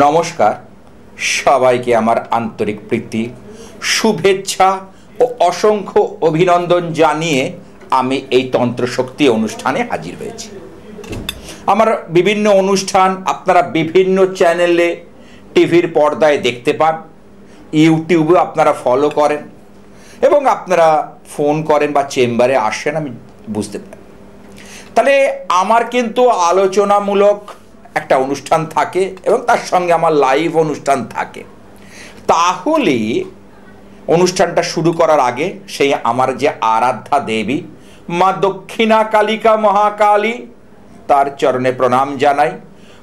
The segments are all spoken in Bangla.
নমস্কার। সবাইকে আমার আন্তরিক প্রীতি, শুভেচ্ছা ও অসংখ্য অভিনন্দন জানিয়ে আমি এই তন্ত্রশক্তি অনুষ্ঠানে হাজির হয়েছি। আমার বিভিন্ন অনুষ্ঠান আপনারা বিভিন্ন চ্যানেলে, টিভির পর্দায় দেখতে পান ইউটিউবে আপনারা ফলো করেন এবং আপনারা ফোন করেন বা চেম্বারে আসেন, আমি বুঝতে পারি। তাহলে আমার কিন্তু আলোচনামূলক একটা অনুষ্ঠান থাকে এবং তার সঙ্গে আমার লাইভ অনুষ্ঠান থাকে। তাহলে অনুষ্ঠানটা শুরু করার আগে সেই আমার যে আরাধ্যা দেবী, মা দক্ষিণা কালিকা মহাকালী, তার চরণে প্রণাম জানাই।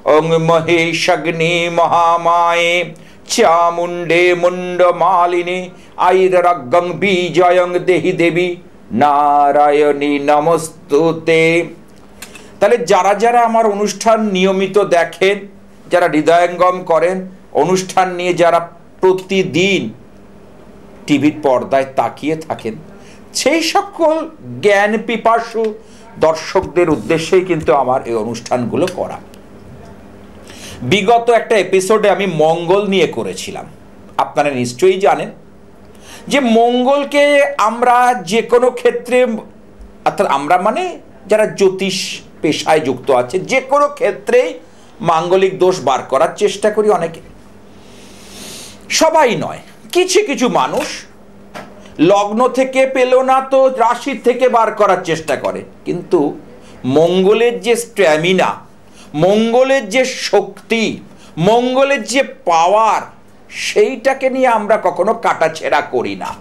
ওং মহেশগ্নি মহামায়ে, চামুণ্ডে মুন্ড মালিনী আইরগং বিজয়ং দেহি দেবী। নারায়ণী নমস্তুতে। তাহলে যারা যারা আমার অনুষ্ঠান নিয়মিত দেখেন, যারা হৃদয়ঙ্গম করেন, অনুষ্ঠান নিয়ে যারা প্রতিদিন টিভির পর্দায় তাকিয়ে থাকেন, সেই সকল জ্ঞান পিপাসু দর্শকদের উদ্দেশ্যেই কিন্তু আমার এই অনুষ্ঠানগুলো করা। বিগত একটা এপিসোডে আমি মঙ্গল নিয়ে করেছিলাম। আপনারা নিশ্চয়ই জানেন যে মঙ্গলকে আমরা যে কোনো ক্ষেত্রে, অর্থাৎ আমরা মানে যারা জ্যোতিষ পেশায় যুক্ত আছে। যে কোনো ক্ষেত্রেই মাঙ্গলিক দোষ বার করার চেষ্টা করি অনেকে। সবাই নয়, কিছু কিছু মানুষ লগ্ন থেকে পেল না তো রাশি থেকে বার করার চেষ্টা করে। কিন্তু মঙ্গলের যে স্ট্যামিনা, মঙ্গলের যে শক্তি, মঙ্গলের যে পাওয়ার, সেইটাকে নিয়ে আমরা কখনো কাটাছেড়া করি না।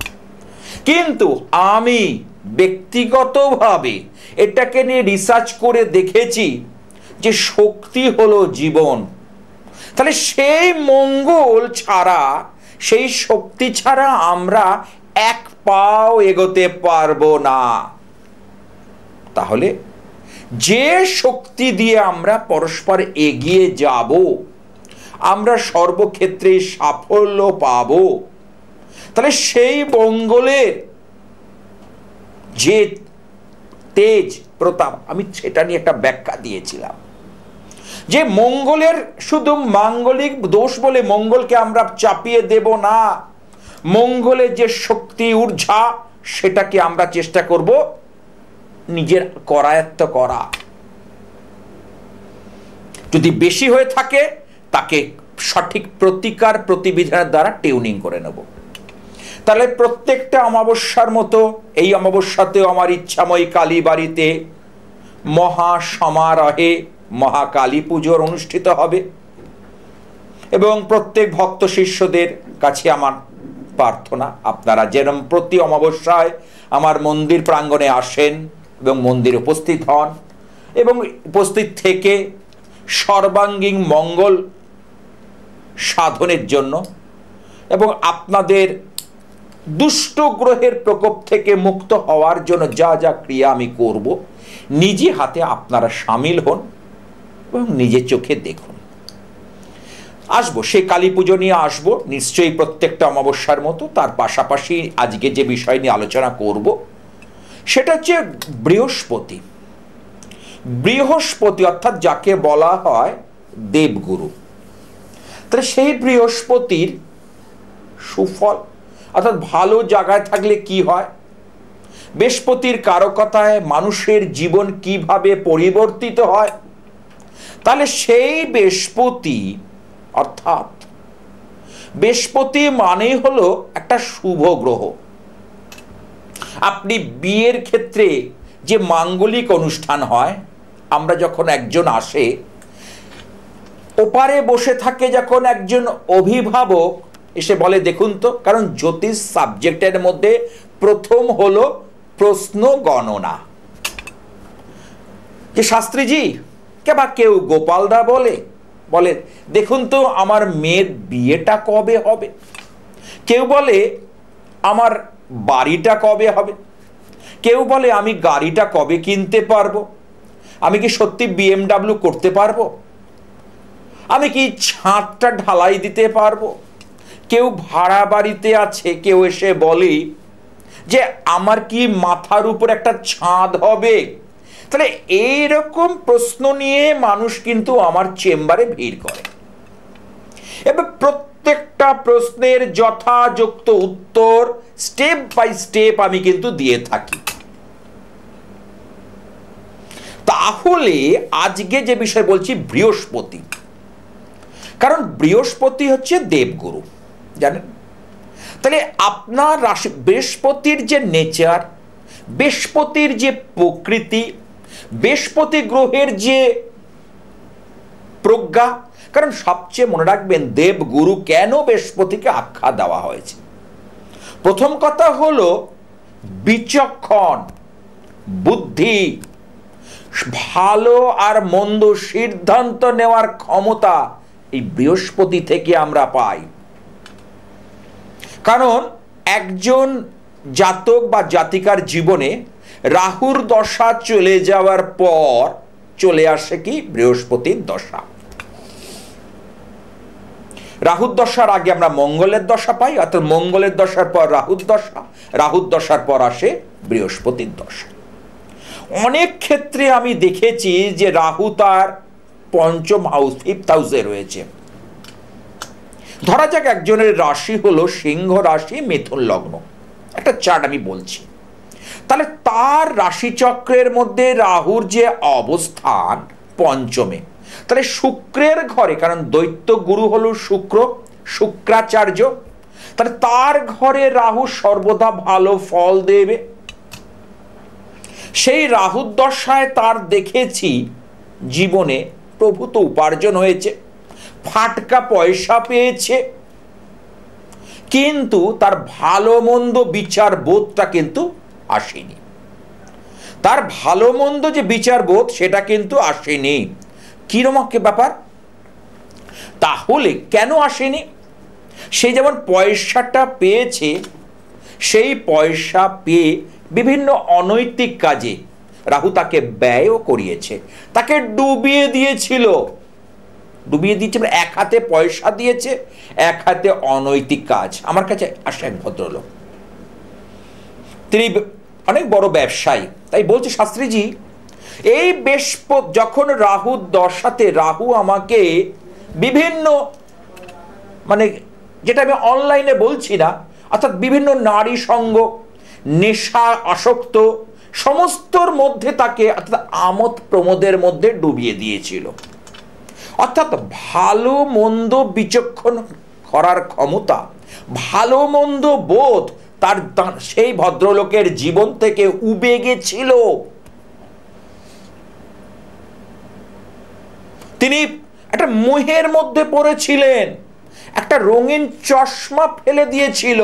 কিন্তু আমি ব্যক্তিগতভাবে এটাকে নিয়ে রিসার্চ করে দেখেছি যে শক্তি হলো জীবন। তাহলে সেই মঙ্গল ছাড়া, সেই শক্তি ছাড়া আমরা এক পাও এগোতে পারব না। তাহলে যে শক্তি দিয়ে আমরা পরস্পর এগিয়ে যাব, আমরা সর্বক্ষেত্রে সাফল্য পাব। তাহলে সেই মঙ্গলের যে তেজ প্রতাপ, আমি সেটা নিয়ে একটা ব্যাখ্যা দিয়েছিলাম। যে মঙ্গলের শুধু মাঙ্গলিক দোষ বলে মঙ্গলকে আমরা চাপিয়ে দেব না, মঙ্গলের যে শক্তি ঊর্জা সেটাকে আমরা চেষ্টা করব নিজের করায়ত্ত করা। যদি বেশি হয়ে থাকে, তাকে সঠিক প্রতিকার প্রতিবিধানের দ্বারা টিউনিং করে নেব। তাহলে প্রত্যেকটা অমাবস্যার মতো এই অমাবস্যাতেও আমার ইচ্ছাময় কালী বাড়িতে মহা সমারোহে মহাকালী পুজোর অনুষ্ঠিত হবে। এবং প্রত্যেক ভক্ত শিষ্যদের কাছে আমার প্রার্থনা, আপনারা যেরম প্রতি অমাবস্যায় আমার মন্দির প্রাঙ্গণে আসেন এবং মন্দির উপস্থিত হন এবং উপস্থিত থেকে সর্বাঙ্গীন মঙ্গল সাধনের জন্য এবং আপনাদের দুষ্ট গ্রহের প্রকোপ থেকে মুক্ত হওয়ার জন্য যা যা ক্রিয়া আমি করব, নিজে হাতে আপনারা সামিল হন এবং নিজের চোখে দেখুন। আসব সে কালী পুজো নিয়ে আসব, নিশ্চয়ই প্রত্যেকটা অমাবস্যার মতো, তার পাশাপাশি আজকে যে বিষয় নিয়ে আলোচনা করব, সেটা হচ্ছে বৃহস্পতি। বৃহস্পতি অর্থাৎ যাকে বলা হয় দেবগুরু। তাহলে সেই বৃহস্পতির সুফল অর্থাৎ ভালো জায়গায় থাকলে কি হয়? বৃহস্পতির কারকতায় মানুষের জীবন কীভাবে পরিবর্তিত হয়? তাহলে সেই বৃহস্পতি, অর্থাৎ বৃহস্পতি মানেই হলো একটা শুভ গ্রহ। আপনি বিয়ের ক্ষেত্রে যে মাঙ্গলিক অনুষ্ঠান হয়, আমরা যখন একজন আসে, ওপারে বসে থাকে যখন একজন অভিভাবক এসে বলে, দেখুন তো, কারণ জ্যোতিষ সাবজেক্টের মধ্যে প্রথম হলো প্রশ্ন গণনা। যে শাস্ত্রীজি? কে বা কেউ গোপালদা বলে? বলে, দেখুন তো, আমার মেয়ের বিয়েটা কবে হবে? কেউ বলে, আমার বাড়িটা কবে হবে? কেউ বলে, আমি গাড়িটা কবে কিনতে পারব? আমি কি সত্যি বিএমডাব্লিউ করতে পারব? আমি কি ছাদটা ঢালাই দিতে পারব? কেউ ভাড়া বাড়িতে আছে, কেউ এসে বলে যে, আমার কি মাথার উপর একটা ছাদ হবে? তাহলে এইরকম প্রশ্ন নিয়ে মানুষ কিন্তু আমার চেম্বারে ভিড় করে। এবার প্রত্যেকটা প্রশ্নের যথাযুক্ত উত্তর স্টেপ বাই স্টেপ আমি কিন্তু দিয়ে থাকি। তাহলে আজকে যে বিষয় বলছি বৃহস্পতি। কারণ বৃহস্পতি হচ্ছে দেবগুরু। জানেন? তাহলে আপনার রাশি বৃহস্পতির যে নেচার বৃহস্পতির যে প্রকৃতি, বৃহস্পতি গ্রহের যে প্রজ্ঞা, কারণ সবচেয়ে মনে রাখবেন দেবগুরু কেন বৃহস্পতিকে আখ্যা দেওয়া হয়েছে? প্রথম কথা হলো বিচক্ষণ, বুদ্ধি, ভালো আর মন্দ সিদ্ধান্ত নেওয়ার ক্ষমতা এই বৃহস্পতি থেকে আমরা পাই। কারণ একজন জাতক বা জাতিকার জীবনে রাহুর দশা চলে যাওয়ার পর চলে আসে কি? বৃহস্পতির দশা। রাহুর দশার আগে আমরা মঙ্গলের দশা পাই, অর্থাৎ মঙ্গলের দশার পর রাহুর দশা, রাহুর দশার পর আসে বৃহস্পতির দশা। অনেক ক্ষেত্রে আমি দেখেছি যে রাহু তার পঞ্চম হাউস ফিফথ হাউসে রয়েছে। ধরা যাক একজনের রাশি হলো সিংহ রাশি, মিথুন লগ্ন। একটা চার্ট আমি বলছি। তাহলে তার রাশিচক্রের মধ্যে রাহুর যে অবস্থান পঞ্চমে, তাহলে শুক্রের ঘরে, কারণ দৈত্য গুরু হলো শুক্র, শুক্রাচার্য, তাহলে তার ঘরে রাহু সর্বদা ভালো ফল দেবে। সেই রাহুর দশায় তার দেখেছি, জীবনে প্রভূত উপার্জন হয়েছে। ফাটকা পয়সা পেয়েছে। কিন্তু তার ভালো মন্দ বিচার বোধটা কিন্তু আসেনি। তার ভালো মন্দ যে বিচার বোধ, সেটা কিন্তু আসেনি। কিরমকে ব্যাপার? তাহলে কেন আসেনি? সে যেমন পয়সাটা পেয়েছে, সেই পয়সা পেয়ে বিভিন্ন অনৈতিক কাজে রাহু তাকে ব্যয়ও করিয়েছে, তাকে ডুবিয়ে দিয়েছিল। ডুবিয়ে দিয়েছে মানে এক হাতে পয়সা দিয়েছে, এক হাতে অনৈতিক কাজ। আমার কাছে আসে এক ভদ্রলোক। তিনি অনেক বড় ব্যবসায়ী। তাই বলছে, শাস্ত্রীজি, এই বেশ যখন রাহু দশাতে রাহু আমাকে বিভিন্ন মানে যেটা আমি অনলাইনে বলছি না, অর্থাৎ বিভিন্ন নারী সঙ্গ, নেশা, আসক্ত, সমস্তর মধ্যে তাকে, অর্থাৎ আমোদ প্রমোদের মধ্যে ডুবিয়ে দিয়েছিল। অর্থাৎ ভালো, মন্দ বিচক্ষণ করার ক্ষমতা, ভালো, মন্দ বোধ তার সেই ভদ্রলোকের জীবন থেকে উবে গেছিল। তিনি একটা মোহের মধ্যে পড়েছিলেন, একটা রঙিন চশমা ফেলে দিয়েছিল।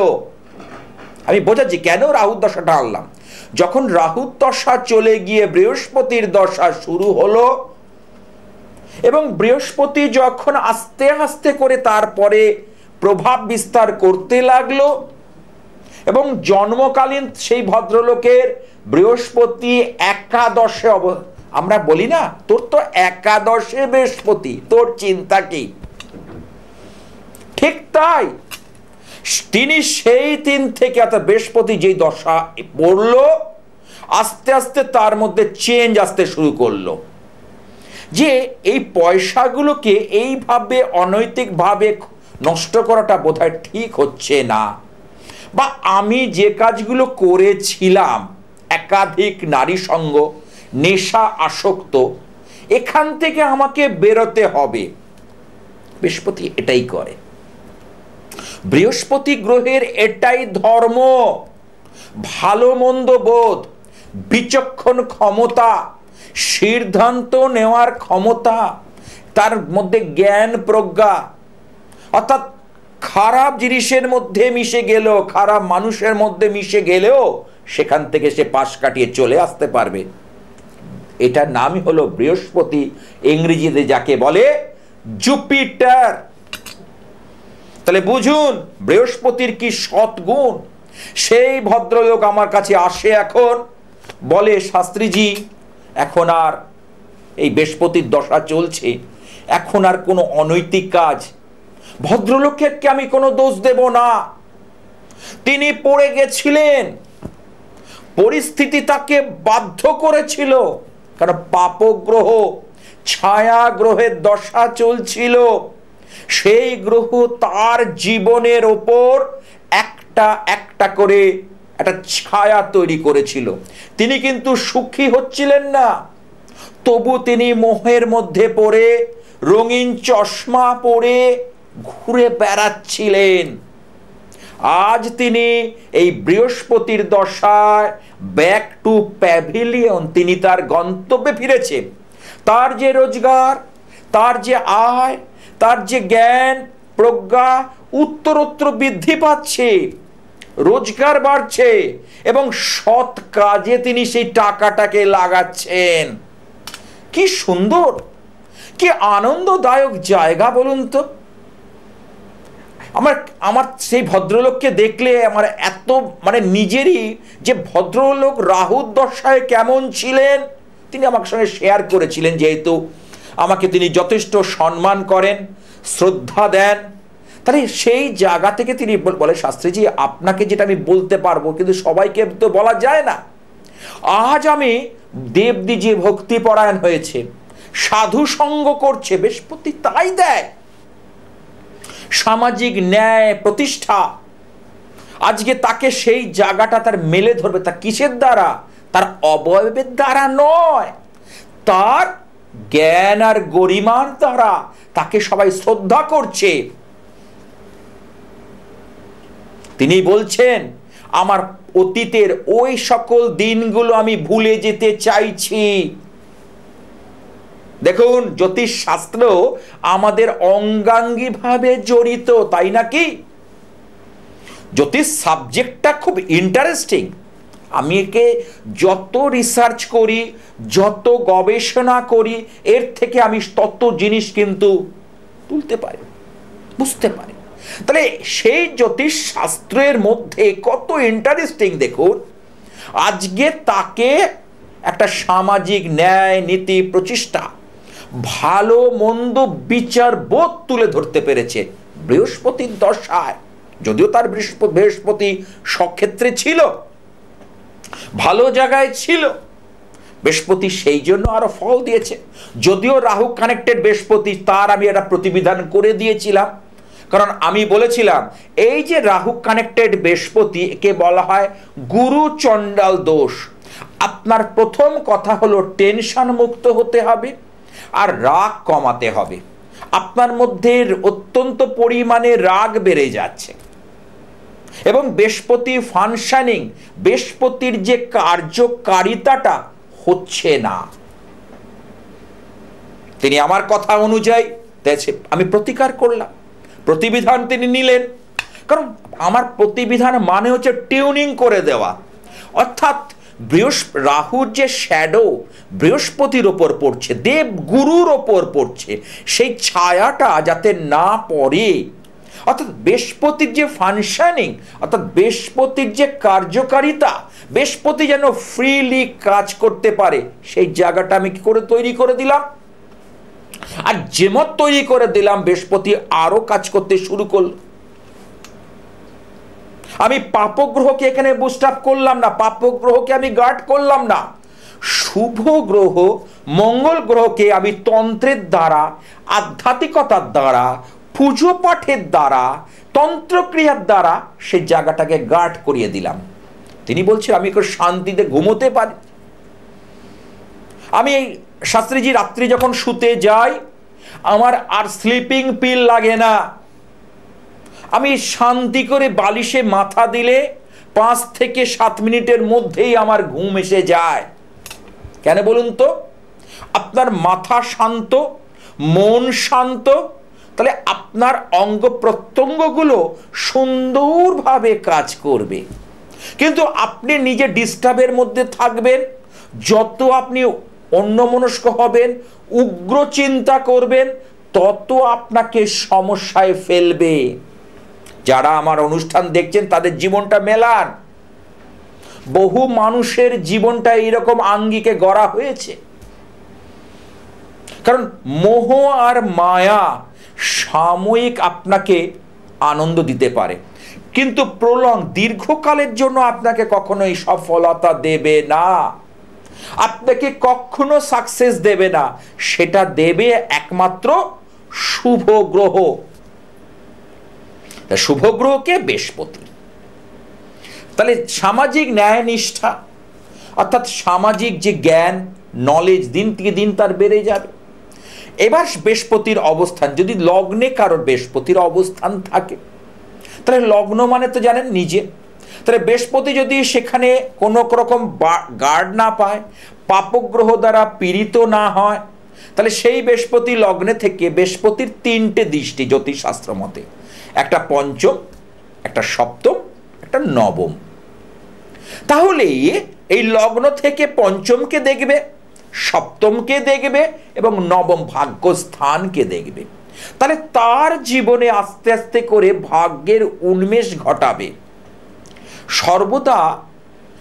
আমি বোঝাচ্ছি কেন রাহুর দশাটা আনলাম যখন রাহুর দশা চলে গিয়ে বৃহস্পতির দশা শুরু হলো এবং বৃহস্পতি যখন আস্তে আস্তে করে তারপরে প্রভাব বিস্তার করতে লাগল এবং জন্মকালীন সেই ভদ্রলোকের বৃহস্পতি একাদশে অব, আমরা বলি না, তোর তো একাদশে বৃহস্পতি, তোর চিন্তা কি? ঠিক তাই। তিনি সেই দিন থেকে অর্থাৎ বৃহস্পতি যেই দশা পড়ল, আস্তে আস্তে তার মধ্যে চেঞ্জ আসতে শুরু করল। যে এই পয়সাগুলোকে এইভাবে অনৈতিকভাবে নষ্ট করাটা বোধহয় ঠিক হচ্ছে না। বা আমি যে কাজগুলো করেছিলাম, একাধিক নারী সঙ্গ, নেশা আসক্ত, এখান থেকে আমাকে বেরোতে হবে। বৃহস্পতি এটাই করে। বৃহস্পতি গ্রহের এটাই ধর্ম। ভালো মন্দ বোধ, বিচক্ষণ ক্ষমতা সিদ্ধান্ত নেওয়ার ক্ষমতা, তার মধ্যে জ্ঞান প্রজ্ঞা, অর্থাৎ খারাপ জিনিসের মধ্যে মিশে গেলেও, খারাপ মানুষের মধ্যে মিশে গেলেও সেখান থেকে সে পাশ কাটিয়ে চলে আসতে পারবে। এটার নামই হলো বৃহস্পতি, ইংরেজিতে যাকে বলে জুপিটার। তাহলে বুঝুন, বৃহস্পতির কি সৎগুণ? সেই ভদ্রলোক আমার কাছে আসে এখন, বলে, শাস্ত্রীজি এখন আর এই বৃহস্পতির দশা চলছে। এখন আর কোনো অনৈতিক কাজ। ভদ্রলোককে আমি কোনো দোষ দেব না? তিনি পড়ে গেছিলেন। পরিস্থিতি তাকে বাধ্য করেছিল। কারণ পাপগ্রহ ছায়া গ্রহের দশা চলছিল। সেই গ্রহ তার জীবনের ওপর একটা একটা করে একটা ছায়া তৈরি করেছিল। তিনি কিন্তু সুখী হচ্ছিলেন না। তবু তিনি মোহের মধ্যে পড়ে, রঙিন চশমা পরে ঘুরে বেড়াচ্ছিলেন। আজ তিনি এই বৃহস্পতির দশায় ব্যাক টু প্যাভিলিয়ন তিনি তার গন্তব্যে ফিরেছে তার যে রোজগার, তার যে আয়, তার যে জ্ঞান, প্রজ্ঞা, উত্তরোত্তর বৃদ্ধি পাচ্ছে। রোজগার বাড়ছে এবং সৎ কাজে তিনি সেই টাকাটাকে লাগাচ্ছেন। কি সুন্দর, কি আনন্দদায়ক জায়গা বলুন তো। আমার আমার সেই ভদ্রলোককে দেখলে আমার এত মানে নিজেরই যে ভদ্রলোক রাহুর দশায় কেমন ছিলেন, তিনি আমার সঙ্গে শেয়ার করেছিলেন যেহেতু আমাকে তিনি যথেষ্ট সম্মান করেন, শ্রদ্ধা দেন। তাহলে সেই জায়গা থেকে তিনি বলে শাস্ত্রীজি, আপনাকে যেটা আমি বলতে পারব, কিন্তু সবাইকে তো বলা যায় না। আজ আমি দেবদি যে ভক্তি পরায়ণ হয়েছে, সাধু সঙ্গ করছে, বৃহস্পতি তাই দেয়। সামাজিক ন্যায় প্রতিষ্ঠা। আজকে তাকে সেই জায়গাটা তার মেলে ধরবে, তা কিসের দ্বারা? তার অবয়বের দ্বারা নয়, তার জ্ঞান আর গরিমার দ্বারা। তাকে সবাই শ্রদ্ধা করছে। তিনি বলছেন, আমার অতীতের ওই সকল দিনগুলো আমি ভুলে যেতে চাইছি। দেখুন জ্যোতিষ শাস্ত্র আমাদের অঙ্গাঙ্গিভাবে জড়িত, তাই নাকি? জ্যোতিষ সাবজেক্টটা খুব ইন্টারেস্টিং আমি একে যত রিসার্চ করি, যত গবেষণা করি, এর থেকে আমি তত জিনিস কিন্তু তুলতে পারি, বুঝতে পারি। তাহলে সেই জ্যোতিষ শাস্ত্রের মধ্যে কত ইন্টারেস্টিং দেখুন, আজকে তাকে একটা সামাজিক ন্যায় নীতি প্রচেষ্টা ভালো মন্দ বিচার বোধ তুলে ধরতে পেরেছে বৃহস্পতির দশায়, যদিও তার বৃহস্পতি সক্ষেত্রে ছিল, ভালো জায়গায় ছিল, বৃহস্পতি সেই জন্য আরও ফল দিয়েছে, যদিও রাহু কানেক্টেড বৃহস্পতি, তার আমি একটা প্রতিবিধান করে দিয়েছিলাম। কারণ আমি বলেছিলাম, এই যে রাহু কানেক্টেড বৃহস্পতি, একে বলা হয় গুরু চণ্ডাল দোষ। আপনার প্রথম কথা হলো টেনশন মুক্ত হতে হবে আর রাগ কমাতে হবে। আপনার মধ্যে অত্যন্ত পরিমাণে রাগ বেড়ে যাচ্ছে। এবং বৃহস্পতি ফাংশনিং বৃহস্পতির যে কার্যকারিতাটা হচ্ছে না। তিনি আমার কথা অনুযায়ী আমি প্রতিকার করলাম। প্রতিবিধান তিনি নিলেন। কারণ আমার প্রতিবিধান মানে হচ্ছে টিউনিং করে দেওয়া। অর্থাৎ বৃহস্প, রাহুর যে শ্যাডো বৃহস্পতির ওপর পড়ছে, দেব গুরুর ওপর পড়ছে, সেই ছায়াটা যাতে না পড়ে। অর্থাৎ বৃহস্পতির যে ফাংশনিং অর্থাৎ বৃহস্পতির যে কার্যকারিতা, বৃহস্পতি যেন ফ্রিলি কাজ করতে পারে, সেই জায়গাটা আমি কি করে তৈরি করে দিলাম? আর যেমত তৈরি করে দিলাম, বৃহস্পতি আরও কাজ করতে শুরু করল। আমি পাপগ্রহকে এখানে বুস্ট আপ করলাম না, পাপগ্রহকে আমি গার্ড করলাম না। শুভ গ্রহ, মঙ্গল গ্রহকে আমি তন্ত্রের দ্বারা, আধ্যাত্মিকতার দ্বারা, পুজো পাঠের দ্বারা, তন্ত্রক্রিয়ার দ্বারা সেই জায়গাটাকে গার্ড করিয়ে দিলাম। তিনি বলছেন আমি শান্তিতে ঘুমোতে পারি। আমি শাস্ত্রীজি রাত্রি যখন শুতে যাই, আমার আর স্লিপিং পিল লাগে না। আমি শান্তি করে বালিশে মাথা দিলে পাঁচ থেকে সাত মিনিটের মধ্যেই আমার ঘুম এসে যায়। কেন বলুন তো? আপনার মাথা শান্ত, মন শান্ত, তাহলে আপনার অঙ্গ প্রত্যঙ্গগুলো সুন্দরভাবে কাজ করবে। কিন্তু আপনি নিজে ডিস্টার্বের মধ্যে থাকবেন, যত আপনি অন্যমনস্ক হবেন, উগ্র চিন্তা করবেন, তত আপনাকে সমস্যায় ফেলবে। যারা আমার অনুষ্ঠান দেখছেন, তাদের জীবনটা মেলান। বহু মানুষের জীবনটা এইরকম আঙ্গিকে গড়া হয়েছে। কারণ মোহ আর মায়া সাময়িক আপনাকে আনন্দ দিতে পারে। কিন্তু প্রলং দীর্ঘকালের জন্য আপনাকে কখনোই সফলতা দেবে না। আপনাকে কখনো সাকসেস দেবে না? সেটা দেবে একমাত্র শুভ গ্রহ। শুভ গ্রহকে বৃহস্পতি। তাহলে সামাজিক ন্যায় নিষ্ঠা, অর্থাৎ সামাজিক যে জ্ঞান নলেজ দিন থেকে দিন তার বেড়ে যাবে। এবার বৃহস্পতির অবস্থান, যদি লগ্নে কারোর বৃহস্পতির অবস্থান থাকে, তাহলে লগ্ন মানে তো জানেন নিজে। তাহলে বৃহস্পতি যদি সেখানে কোনো রকম গার্ড না পায়, পাপগ্রহ দ্বারা পীড়িত না হয়, তাহলে সেই বৃহস্পতি লগ্নে থেকে বৃহস্পতির তিনটে দৃষ্টি জ্যোতিষশাস্ত্র মতে। একটা পঞ্চম, একটা সপ্তম, একটা নবম। তাহলে এই লগ্ন থেকে পঞ্চমকে দেখবে, সপ্তমকে দেখবে এবং নবম ভাগ্যস্থানকে দেখবে। তাহলে তার জীবনে আস্তে আস্তে করে ভাগ্যের উন্মেষ ঘটাবে। সর্বদা,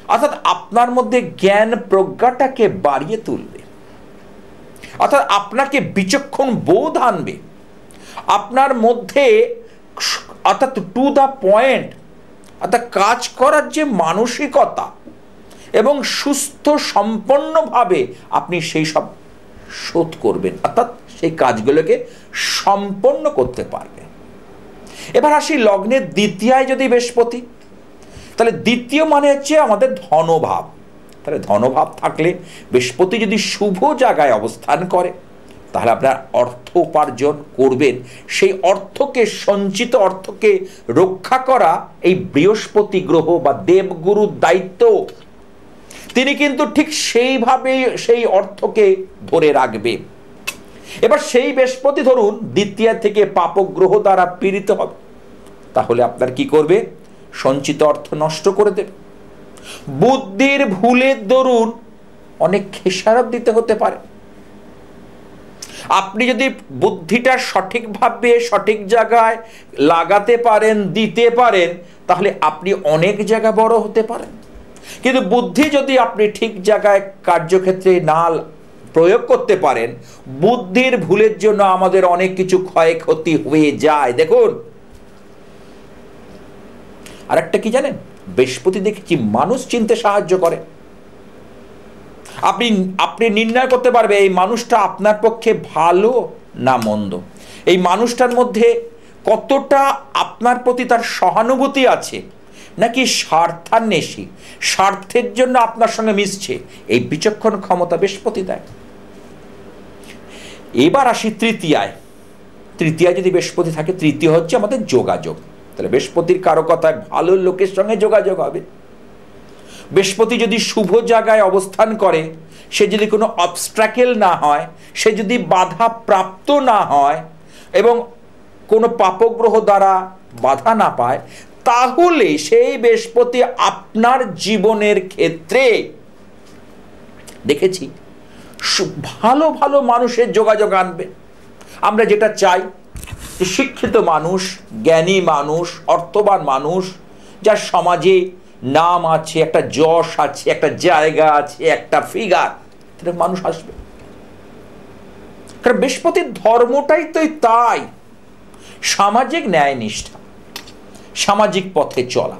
অর্থাৎ আপনার মধ্যে জ্ঞান প্রজ্ঞাটাকে বাড়িয়ে তুলবে। অর্থাৎ আপনাকে বিচক্ষণ বোধ আনবে। আপনার মধ্যে অর্থাৎ টু দ্য পয়েন্ট অর্থাৎ কাজ করার যে মানসিকতা এবং সুস্থ সম্পন্নভাবে আপনি সেই সব শোধ করবেন, অর্থাৎ সেই কাজগুলোকে সম্পন্ন করতে পারবেন। এবার আসি লগ্নের দ্বিতীয়ায় যদি বৃহস্পতি। তাহলে দ্বিতীয় মানে হচ্ছে আমাদের ধনভাব। তাহলে ধনভাব থাকলে বৃহস্পতি যদি শুভ জায়গায় অবস্থান করে, তাহলে আপনার অর্থ উপার্জন করবেন। সেই অর্থকে সঞ্চিত অর্থকে রক্ষা করা এই বৃহস্পতি গ্রহ বা দেবগুরুর দায়িত্ব। তিনি কিন্তু ঠিক সেইভাবে সেই অর্থকে ধরে রাখবে। এবার সেই বৃহস্পতি ধরুন দ্বিতীয় থেকে পাপগ্রহ দ্বারা পীড়িত হবে। তাহলে আপনার কি করবে? সঞ্চিত অর্থ নষ্ট করে দেবে। বুদ্ধির ভুলের দরুন অনেক খেসারত দিতে হতে পারে। আপনি যদি বুদ্ধিটা সঠিকভাবে সঠিক জায়গায় লাগাতে পারেন, দিতে পারেন, তাহলে আপনি অনেক জায়গা বড় হতে পারেন। কিন্তু বুদ্ধি যদি আপনি ঠিক জায়গায় কার্যক্ষেত্রে না প্রয়োগ করতে পারেন, বুদ্ধির ভুলের জন্য আমাদের অনেক কিছু ক্ষয়ক্ষতি হয়ে যায়। দেখুন আর একটা কি জানেন? বৃহস্পতি দেখেছি মানুষ চিনতে সাহায্য করে। আপনি আপনি নির্ণয় করতে পারবে, এই মানুষটা আপনার পক্ষে ভালো না মন্দ। এই মানুষটার মধ্যে কতটা আপনার প্রতি তার সহানুভূতি আছে, নাকি স্বার্থান্বেষী? স্বার্থের জন্য আপনার সঙ্গে মিশছে, এই বিচক্ষণ ক্ষমতা বৃহস্পতি দেয়। এবার আসি তৃতীয়ায়। তৃতীয়ায় যদি বৃহস্পতি থাকে, তৃতীয় হচ্ছে আমাদের যোগাযোগ। তাহলে বৃহস্পতির কারও কথায় ভালো লোকের সঙ্গে যোগাযোগ হবে। বৃহস্পতি যদি শুভ জায়গায় অবস্থান করে, সে যদি কোনো অবস্ট্রাকেল না হয়, সে যদি বাধা প্রাপ্ত না হয় এবং কোনো পাপগ্রহ দ্বারা বাধা না পায়, তাহলে সেই বৃহস্পতি আপনার জীবনের ক্ষেত্রে, দেখেছি ভালো ভালো মানুষের যোগাযোগ আনবে। আমরা যেটা চাই শিক্ষিত মানুষ, জ্ঞানী মানুষ, অর্থবান মানুষ, যার সমাজে নাম আছে, একটা যশ আছে, একটা জায়গা আছে, একটা ফিগার মানুষ আসবে। কারণ বৃহস্পতির ধর্মটাই তো তাই। সামাজিক ন্যায় নিষ্ঠা সামাজিক পথে চলা।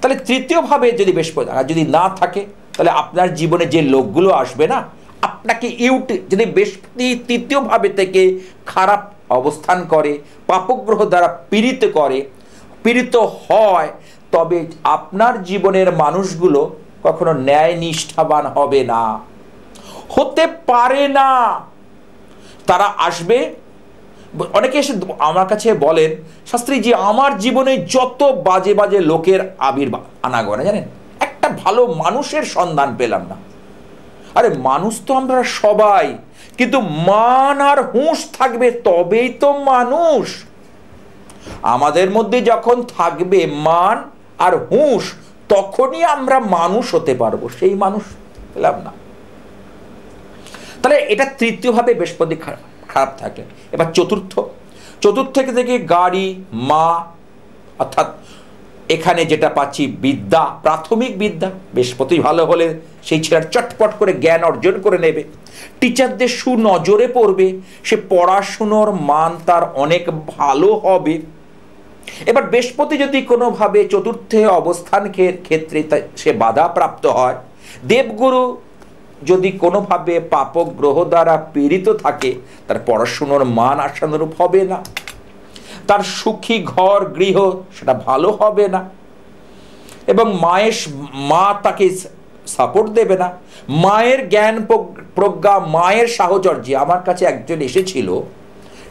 তাহলে তৃতীয়ভাবে যদি বৃহস্পতি যদি না থাকে, তাহলে আপনার জীবনে যে লোকগুলো আসবে না, আপনাকে ইউটি, যদি বৃহস্পতি তৃতীয়ভাবে থেকে খারাপ অবস্থান করে, পাপগ্রহ দ্বারা পীড়িত করে, পীড়িত হয়, তবে আপনার জীবনের মানুষগুলো কখনো ন্যায় নিষ্ঠাবান হবে না। হতে পারে না। তারা আসবে। অনেকে এসে আমার কাছে বলেন, শাস্ত্রী যে আমার জীবনে যত বাজে বাজে লোকের আবির্ভাব, আনাগোনা, জানেন? একটা ভালো মানুষের সন্ধান পেলাম না। আরে মানুষ তো আমরা সবাই, কিন্তু মান আর হুঁশ থাকবে, তবেই তো মানুষ। আমাদের মধ্যে যখন থাকবে মান আর হুঁশ, তখনই আমরা মানুষ হতে পারব, সেই মানুষ পেলাম না। তাহলে এটা তৃতীয়ভাবে বৃহস্পতি খারাপ থাকে এবার চতুর্থ চতুর্থ থেকে গাড়ি, মা, অর্থাৎ এখানে যেটা পাচ্ছি, বিদ্যা, প্রাথমিক বিদ্যা। বৃহস্পতি ভালো হলে সেই ছেলের চটপট করে জ্ঞান অর্জন করে নেবে। টিচারদের সুনজরে পড়বে, সে পড়াশুনোর মান তার অনেক ভালো হবে। এবার বৃহস্পতি যদি কোনোভাবে চতুর্থে অবস্থান ক্ষেত্রে সে বাধা প্রাপ্ত হয়, দেবগুরু যদি কোনোভাবে পাপক গ্রহ দ্বারা পীড়িত থাকে, তার পড়াশুনোর মান আশানুরূপ হবে না। তার সুখী ঘর, গৃহ, সেটা ভালো হবে না। এবং মায়ের মা তাকে সাপোর্ট দেবে না। মায়ের জ্ঞান প্রজ্ঞা, মায়ের সাহচর্যে আমার কাছে একজন এসেছিল,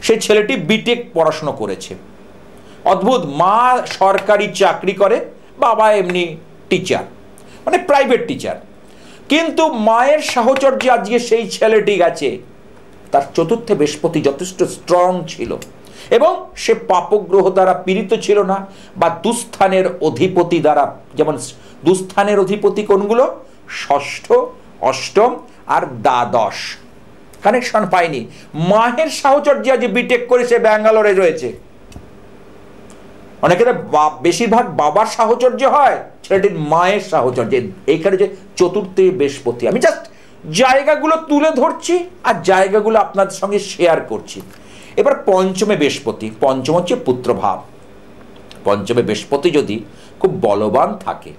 সে ছেলেটি বিটেক পড়াশুনো করেছে। অদ্ভুত, মা সরকারি চাকরি করে, বাবা এমনি টিচার মানে প্রাইভেট টিচার কিন্তু মায়ের সাহচর্যে আজকে সেই ছেলেটি গেছে। তার চতুর্থে বৃহস্পতি যথেষ্ট স্ট্রং ছিল। এবং সে পাপগ্রহ দ্বারা পীড়িত ছিল না, বা দুস্থানের অধিপতি দ্বারা, যেমন দুস্থানের অধিপতি কোনগুলো? ষষ্ঠ, অষ্টম আর দ্বাদশ। কানেকশন পায়নি মাহের সাহচর্য আজ বিটেক করে সে ব্যাঙ্গালোরে রয়েছে। অনেকের বেশিরভাগ বাবার সাহচর্য হয়, ছেলেটির মায়ের সাহচর্য। এইখানে যে চতুর্থী বৃহস্পতি। আমি জাস্ট জায়গাগুলো তুলে ধরছি আর জায়গাগুলো আপনাদের সঙ্গে শেয়ার করছি। এবার পঞ্চমে বৃহস্পতি, পঞ্চম হচ্ছে পুত্রভাব। পঞ্চমে বৃহস্পতি যদি খুব বলবান থাকে,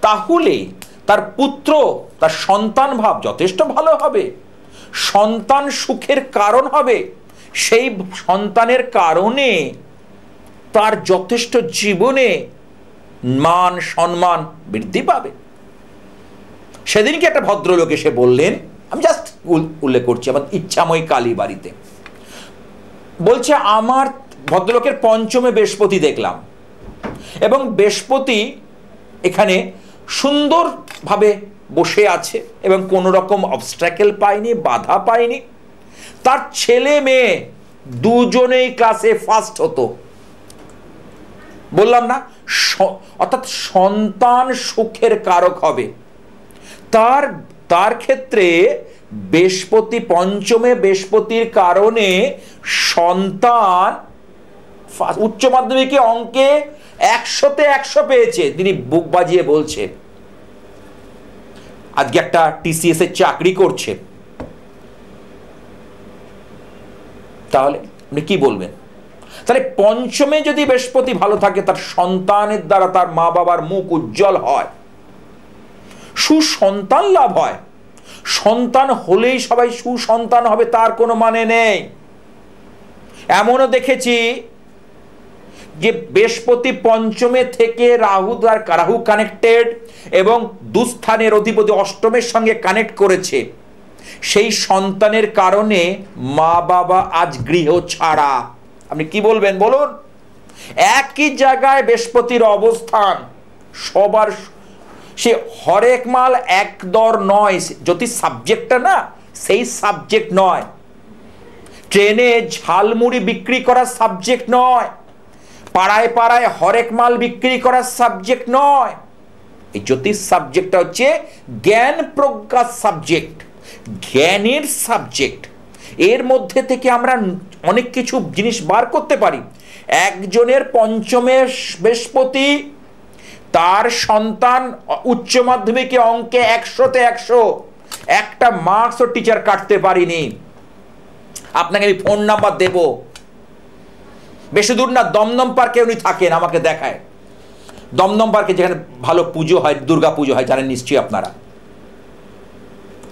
তাহলে তার পুত্র, তার সন্তান ভাব যথেষ্ট ভালো হবে। সন্তান সুখের কারণ হবে। সেই সন্তানের কারণে তার যথেষ্ট জীবনে মান, সম্মান বৃদ্ধি পাবে। সেদিনকে একটা ভদ্রলোক এসে বললেন, আমি জাস্ট উল্লেখ করছি, আমার ইচ্ছাময় কালী বাড়িতে বলছে, আমার ভদ্রলোকের পঞ্চমে বৃহস্পতি দেখলাম। এবং বৃহস্পতি এখানে সুন্দরভাবে বসে আছে এবং কোনো রকম অবস্ট্রাকেল পায়নি, বাধা পায়নি। তার ছেলে মেয়ে দুজনেই ক্লাসে ফার্স্ট হতো। বললাম না অর্থাৎ সন্তান সুখের কারক হবে। তার তার ক্ষেত্রে বৃহস্পতি পঞ্চমে, বৃহস্পতির কারণে সন্তান উচ্চ মাধ্যমিকে অঙ্কে একশোতে একশো পেয়েছে, তিনি বুক বাজিয়ে বলছে আজকে একটা টিসিএস এর চাকরি করছে। তাহলে আপনি কি বলবেন? তাহলে পঞ্চমে যদি বৃহস্পতি ভালো থাকে, তার সন্তানের দ্বারা তার মা বাবার মুখ উজ্জ্বল হয়, সুসন্তান লাভ হয়। সন্তান হলেই সবাই সুসন্তান হবে, তার কোনো মানে নেই। এমনও দেখেছি যে বৃহস্পতি পঞ্চমে থেকে রাহু আর রাহু কানেক্টেড এবং দুস্থানের অধিপতি অষ্টমের সঙ্গে কানেক্ট করেছে। সেই সন্তানের কারণে মা বাবা আজ গৃহ ছাড়া। আপনি কি বলবেন বলুন? একই জায়গায় বৃহস্পতির অবস্থান, সবার সে হরেক মাল এক দর নয়, যদি সাবজেক্টটা না, সেই সাবজেক্ট নয়। ট্রেনে ঝালমুড়ি বিক্রি করার সাবজেক্ট নয়। পাড়ায় পাড়ায় হরেক মাল বিক্রি করার সাবজেক্ট নয়। এই জ্যোতিষ সাবজেক্টটা হচ্ছে জ্ঞান প্রজ্ঞা সাবজেক্ট, জ্ঞানের সাবজেক্ট। এর মধ্যে থেকে আমরা অনেক কিছু জিনিস বার করতে পারি। একজনের পঞ্চমের বৃহস্পতি তার সন্তান উচ্চ মাধ্যমিকে অঙ্কে একশোতে একশো। একটা মার্কসও টিচার কাটতে পারিনি। আপনাকে আমি ফোন নাম্বার দেব। বেশি দূর না, দমদম পার্কে উনি থাকেন, আমাকে দেখায়। দমদম পার্কে যেখানে ভালো পুজো হয়, দুর্গা পুজো হয়, জানেন নিশ্চয়ই আপনারা।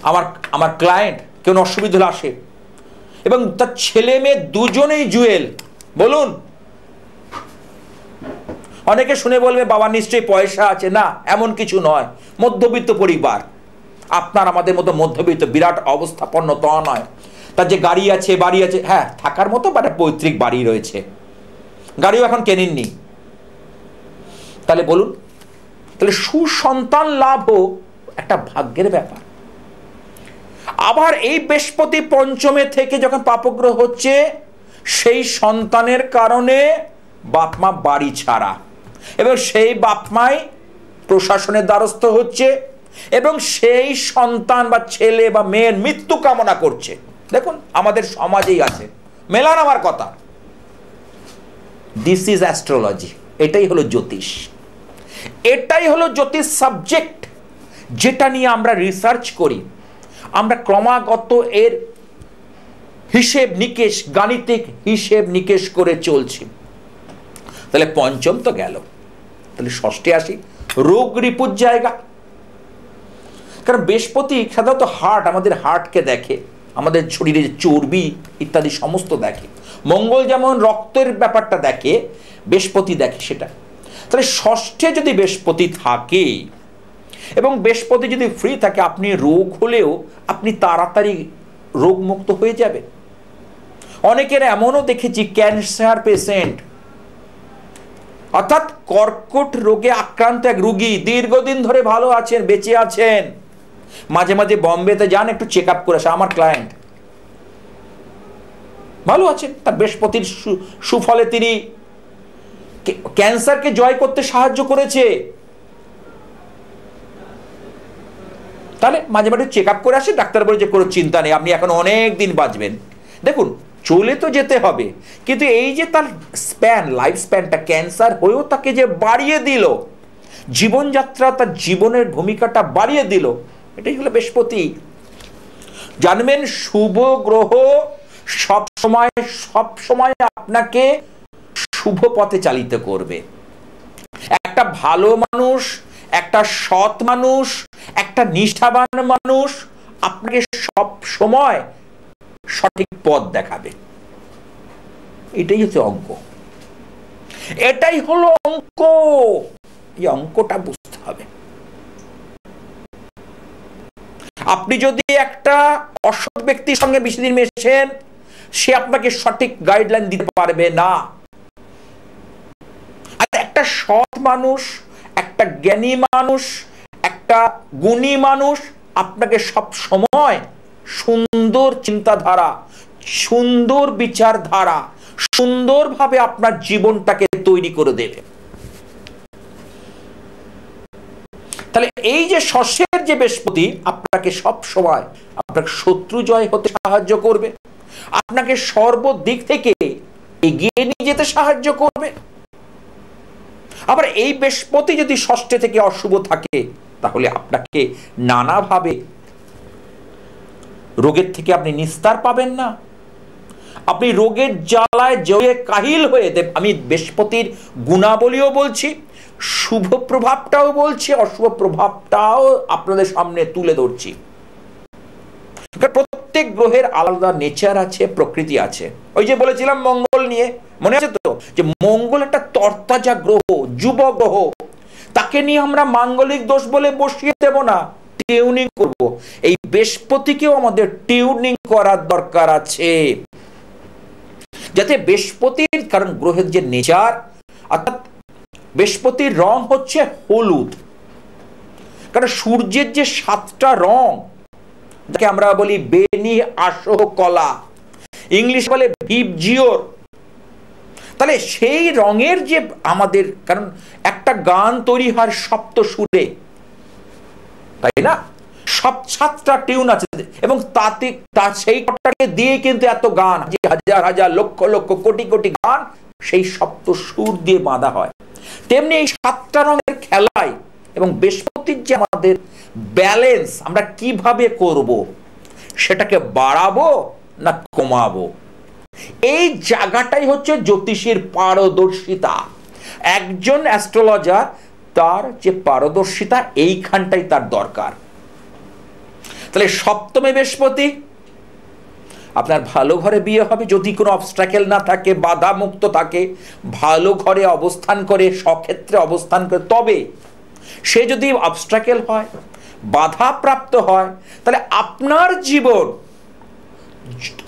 আমার আমার ক্লায়েন্ট কেউ অসুবিধা আসে। এবং তার ছেলে মেয়ে দুজনেই জুয়েল বলুন। অনেকে শুনে বলবে, বাবা, নিশ্চয়ই পয়সা আছে। না, এমন কিছু নয়। মধ্যবিত্ত পরিবার। আপনার আমাদের মতো মধ্যবিত্ত বিরাট অবস্থাপন্ন তা নয়। তার যে গাড়ি আছে, বাড়ি আছে হ্যাঁ থাকার মতো বা একটা পৈতৃক বাড়ি রয়েছে। গাড়িও এখন কেনেননি। তাহলে বলুন, তাহলে সুসন্তান লাভও একটা ভাগ্যের ব্যাপার। আবার এই বৃহস্পতি পঞ্চমে থেকে যখন পাপগ্রহ হচ্ছে, সেই সন্তানের কারণে বাপমা বাড়ি ছাড়া। এবং সেই বাপমাই প্রশাসনের দ্বারস্থ হচ্ছে এবং সেই সন্তান বা ছেলে বা মেয়ের মৃত্যু কামনা করছে। দেখুন, আমাদের সমাজেই আছে। মেলান আমার কথা। দিস ইজ অ্যাস্ট্রোলজি এটাই হলো জ্যোতিষ। এটাই হলো জ্যোতিষ সাবজেক্ট যেটা নিয়ে আমরা রিসার্চ করি। আমরা ক্রমাগত এর হিসেব নিকেশ, গাণিতিক হিসেব নিকেশ করে চলছি। তাহলে পঞ্চম তো গেল। তাহলে ষষ্ঠে আসি, রোগ রিপুর জায়গা। কারণ বৃহস্পতি সাধারণত হার্ট আমাদের হার্টকে দেখে, আমাদের শরীরে চর্বি ইত্যাদি সমস্ত দেখে। মঙ্গল যেমন রক্তের ব্যাপারটা দেখে, বৃহস্পতি দেখে সেটা। তাহলে ষষ্ঠে যদি বৃহস্পতি থাকে, এবং বৃহস্পতি যদি ফ্রি থাকে, আপনি রোগ হলেও আপনি তাড়াতাড়ি রোগমুক্ত হয়ে যাবে অনেকের এমনও দেখেছি ক্যান্সার পেশেন্ট অর্থাৎ কর্কট রোগে আক্রান্ত এক রুগী দীর্ঘদিন ধরে ভালো আছেন, বেঁচে আছেন। মাঝে মাঝে বম্বেতে যান, একটু চেক আপ করে আসে আমার ক্লায়েন্ট ভালো আছেন। তার বৃহস্পতির সুফলে তিনি ক্যান্সারকে জয় করতে সাহায্য করেছে। তাহলে মাঝে মাঝে চেক আপ করে আসে ডাক্তার বলে যে কোনো চিন্তা নেই, আপনি এখন অনেক দিন বাঁচবেন। দেখুন চলে তো যেতে হবে। কিন্তু এই যে তার স্প্যান লাইফ স্প্যানটা ক্যান্সার হয়েও তাকে যে বাড়িয়ে দিল, জীবনযাত্রা তার জীবনের ভূমিকাটা বাড়িয়ে দিল, এটাই হলো বৃহস্পতি। জানবেন শুভ গ্রহ সব সময় সব সময় আপনাকে শুভ পথে চালিত করবে। একটা ভালো মানুষ, একটা সৎ মানুষ, একটা নিষ্ঠাবান মানুষ, আপনাকে সব সময় সঠিক পথ দেখাবে। এটাই হচ্ছে অঙ্ক। এটাই হলো অঙ্ক। এই অঙ্কটা বুঝতে হবে। আপনি যদি একটা অসৎ ব্যক্তির সঙ্গে বেশি দিন মেশেন, সে আপনাকে সঠিক গাইডলাইন দিতে পারবে না। একটা সৎ মানুষ, একটা জ্ঞানী মানুষ, একটা গুণী মানুষ আপনাকে সব সময় সুন্দর চিন্তাধারা, সুন্দর বিচারধারা, সুন্দরভাবে আপনার জীবনটাকে তৈরি করে দেবে। তাহলে এই যে শস্যের যে বৃহস্পতি, আপনাকে সব সময় আপনাকে শত্রু জয় হতে সাহায্য করবে। আপনাকে সর্বদিক থেকে এগিয়ে নিয়ে যেতে সাহায্য করবে। আবার এই বৃহস্পতি যদি ষষ্ঠে থেকে অশুভ থাকে, তাহলে আপনাকে নানাভাবে রোগের থেকে আপনি নিস্তার পাবেন না। আপনি রোগের জ্বালায় জয়ে কাহিল হয়ে দেব। আমি বৃহস্পতির গুণাবলীও বলছি, শুভ প্রভাবটাও বলছি, অশুভ প্রভাবটাও আপনাদের সামনে তুলে ধরছি। প্রত্যেক গ্রহের আলাদা নেচার আছে, প্রকৃতি আছে। ওই যে বলেছিলাম মঙ্গল নিয়ে, মনে আছে তো? যে মঙ্গল একটা তরতাজা গ্রহ, যুব গ্রহ। তাকে নিয়ে আমরা মাঙ্গলিক দোষ বলে বসিয়ে দেব না। টিউনিং করব। এই বৃহস্পতিকেও আমাদের টিউনিং করার দরকার আছে। যাতে বৃহস্পতির, কারণ গ্রহের যে নেচার, অর্থাৎ বৃহস্পতির রং হচ্ছে হলুদ। কারণ সূর্যের যে সাতটা রং, যাকে আমরা বলি বেনি আসহ কলা, ইংলিশ বলে ভিপ জিওর, তাহলে সেই রঙের যে আমাদের, কারণ একটা গান তৈরি হয় সপ্ত সুরে তাই না? সব সাতটা টিউন আছে এবং তাতে তা সেই কটাকে দিয়ে কিন্তু এত গান যে হাজার হাজার, লক্ষ লক্ষ, কোটি কোটি গান সেই সপ্ত সুর দিয়ে বাঁধা হয়। তেমনি এই সাতটা রঙের খেলায় এবং বৃহস্পতির যে আমাদের ব্যালেন্স, আমরা কীভাবে করব, সেটাকে বাড়াবো না কমাবো? এই জায়গাটাই হচ্ছে জ্যোতিষীর পারদর্শিতা। একজন অ্যাস্ট্রোলজার তার যে পারদর্শিতা, এইখানটাই তার দরকার। তাহলে সপ্তমে বৃহস্পতি, আপনার ভালো ঘরে বিয়ে হবে যদি কোনো অবস্ট্রাকেল না থাকে বাধা মুক্ত থাকে, ভালো ঘরে অবস্থান করে, সক্ষেত্রে অবস্থান করে, তবে সে যদি অবস্ট্রাকেল হয় বাধা প্রাপ্ত হয়, তাহলে আপনার জীবন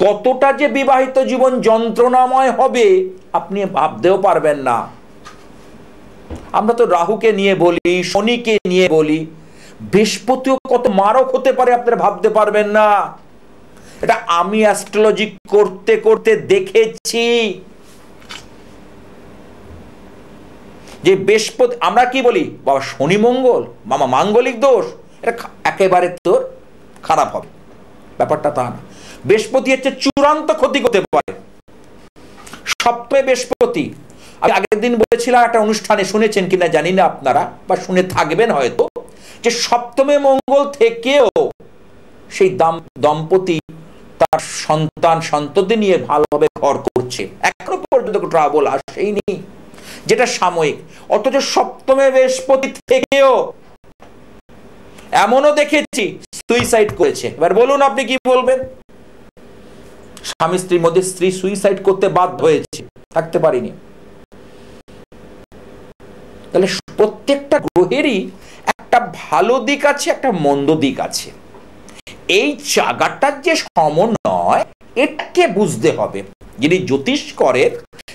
কতটা যে বিবাহিত জীবন যন্ত্রণাময় হবে, আপনি ভাবতেও পারবেন না। আমরা তো রাহুকে নিয়ে বলি, শনিকে নিয়ে বলি। বৃহস্পতিও কত মারক হতে পারে আপনারা ভাবতে পারবেন না। এটা আমি অ্যাস্ট্রোলজি করতে করতে দেখেছি। যে বৃহস্পতি আমরা কি বলি? বাবা, শনি মঙ্গল, মামা মাঙ্গলিক দোষ। এটা একেবারে তোর খারাপ হবে। ব্যাপারটা তা না। বৃহস্পতি হচ্ছে চূড়ান্ত ক্ষতি করতে পারে। সপ্তমে বৃহস্পতি আমি আগের দিন বলেছিলাম একটা অনুষ্ঠানে শুনেছেন কিনা জানি না আপনারা, বা শুনে থাকবেন হয়তো, যে সপ্তমে মঙ্গল থেকেও সেই দম্পতি তার সন্তান, সন্ততি নিয়ে ভালোভাবে ঘর করছে। এখনও পর্যন্ত ট্রাবল আসেইনি, যেটা সাময়িক। অথচ সপ্তমে বৃহস্পতি থেকেও এমনও দেখেছি সুইসাইড করেছে। এবার বলুন আপনি কি বলবেন? স্বামী স্ত্রীর মধ্যে স্ত্রী সুইসাইড করতে বাধ্য হয়েছে, থাকতে পারিনি। তাহলে প্রত্যেকটা গ্রহেরই একটা ভালো দিক আছে, একটা মন্দ দিক আছে। এই জায়গাটার যে সমন্বয় এটাকে বুঝতে হবে। যিনি জ্যোতিষ করেন,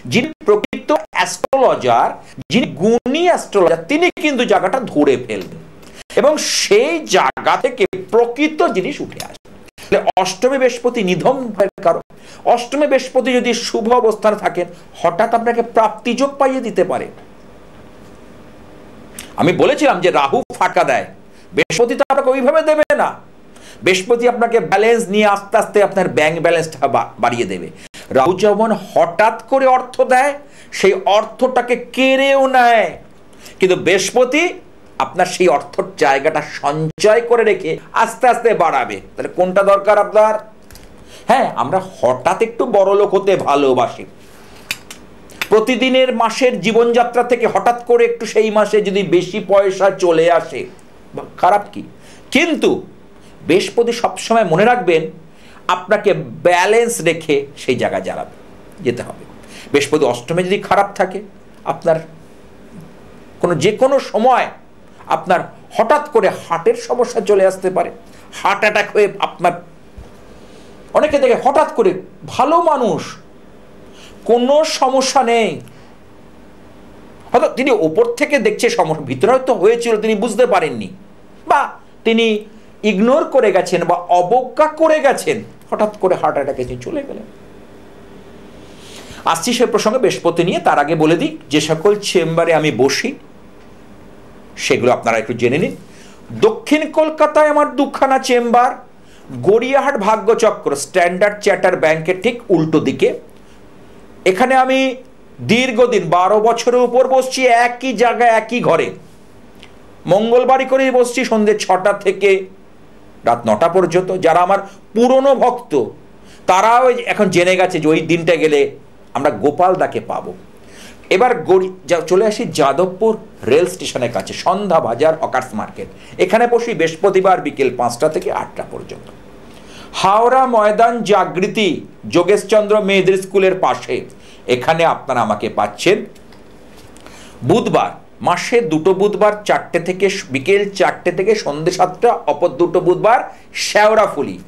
যিনি প্রকৃত অ্যাস্ট্রোলজার, যিনি গুণী অ্যাস্ট্রোলজার, তিনি কিন্তু জায়গাটা ধরে ফেলবেন। এবং সেই জায়গা থেকে প্রকৃত জিনিস উঠে আসে। অষ্টমী বৃহস্পতি ভয়ের কারণ। অষ্টমী বৃহস্পতি যদি শুভ অবস্থানে থাকেন, হঠাৎ আপনাকে প্রাপ্তিযোগ পাইয়ে দিতে পারে। আমি বলেছিলাম যে রাহু ফাঁকা দেয়। বৃহস্পতি তো আপনাকে ওইভাবে দেবে না। বৃহস্পতি আপনাকে ব্যালেন্স নিয়ে আস্তে আস্তে আপনার ব্যাংক ব্যালেন্সটা বাড়িয়ে দেবে। রাহু যেমন হঠাৎ করে অর্থ দেয়, সেই অর্থটাকে কেড়েও নেয়। কিন্তু বৃহস্পতি আপনার সেই অর্থর জায়গাটা সঞ্চয় করে রেখে আস্তে আস্তে বাড়াবে। তাহলে কোনটা দরকার আপনার? হ্যাঁ আমরা হঠাৎ একটু বড় লোক হতে ভালোবাসি। প্রতিদিনের মাসের জীবনযাত্রা থেকে হঠাৎ করে একটু সেই মাসে যদি বেশি পয়সা চলে আসে খারাপ কি? কিন্তু বৃহস্পতি সবসময় মনে রাখবেন, আপনাকে ব্যালেন্স রেখে সেই জায়গায় জ্বালাবে, যেতে হবে। বৃহস্পতি অষ্টমে যদি খারাপ থাকে, আপনার কোনো যে কোনো সময় আপনার হঠাৎ করে হার্টের সমস্যা চলে আসতে পারে। হার্ট অ্যাটাক হয়ে আপনার অনেকে দেখে হঠাৎ করে ভালো মানুষ কোনো সমস্যা নেই। হয়তো তিনি ওপর থেকে দেখছে সমস্যা, ভিতরে হয়তো হয়েছিল, তিনি বুঝতে পারেননি। বা তিনি ইগনোর করে গেছেন বা অবজ্ঞা করে গেছেন। হঠাৎ করে হার্ট অ্যাটাকে তিনি চলে গেলেন। আসছি সে প্রসঙ্গে বৃহস্পতি নিয়ে, তার আগে বলে দিই, যে সকল চেম্বারে আমি বসি, সেগুলো আপনারা একটু জেনে নিন। দক্ষিণ কলকাতায় আমার দুখানা চেম্বার, গড়িয়াহাট ভাগ্যচক্র স্ট্যান্ডার্ড চ্যাটার ব্যাংকের ঠিক উল্টো দিকে। এখানে আমি দীর্ঘদিন বারো বছরের উপর বসছি, একই জায়গায়, একই ঘরে। মঙ্গলবারই করেই বসছি সন্ধ্যে ছটা থেকে রাত নটা পর্যন্ত। যারা আমার পুরনো ভক্ত, তারাও এখন জেনে গেছে যে ওই দিনটা গেলে আমরা গোপাল দাকে পাবো। এবার গড়ি চলে আসি যাদবপুর রেল স্টেশনের কাছে, সন্ধ্যা বাজার হকার্স মার্কেট। এখানে বসি বৃহস্পতিবার বিকেল পাঁচটা থেকে আটটা পর্যন্ত। হাওড়া ময়দান জাগৃতি যোগেশচন্দ্র মেয়েদের স্কুলের পাশে। এখানে আপনারা আমাকে পাচ্ছেন। বুধবার, মাসে দুটো বুধবার, চারটে থেকে বিকেল চারটে থেকে সন্ধ্যে সাতটা, অপর দুটো বুধবার শ্যাওড়াফুলি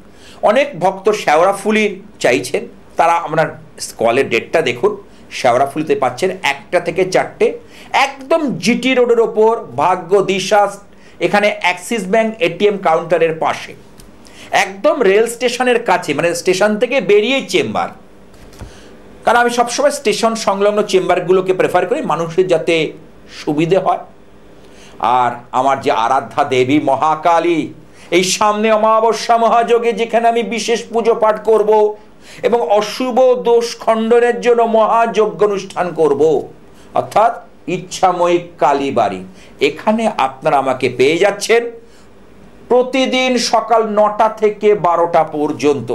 অনেক ভক্ত শ্যাওড়াফুলির চাইছেন। তারা আপনার কলের ডেটটা দেখুন। শ্যাওড়াফুলিতে পাচ্ছেন একটা থেকে চারটে। একদম জিটি রোডের ওপর, ভাগ্য, দিশা, এখানে অ্যাক্সিস ব্যাংক, এটিএম কাউন্টারের পাশে। একদম রেল স্টেশনের কাছে মানে স্টেশন থেকে বেরিয়েই চেম্বার। কারণ আমি সবসময় স্টেশন সংলগ্ন চেম্বারগুলোকে প্রেফার করি, মানুষের যাতে সুবিধে হয়। আর আমার যে আরাধ্যা দেবী মহাকালী, এই সামনে অমাবস্যা মহাযোগে যেখানে আমি বিশেষ পুজো পাঠ করব এবং অশুভ দোষ খণ্ডনের জন্য মহাযজ্ঞ অনুষ্ঠান করব। অর্থাৎ ইচ্ছাময়ী কালীবাড়ি। এখানে আপনারা আমাকে পেয়ে যাচ্ছেন। প্রতিদিন সকাল নটা থেকে বারোটা পর্যন্ত।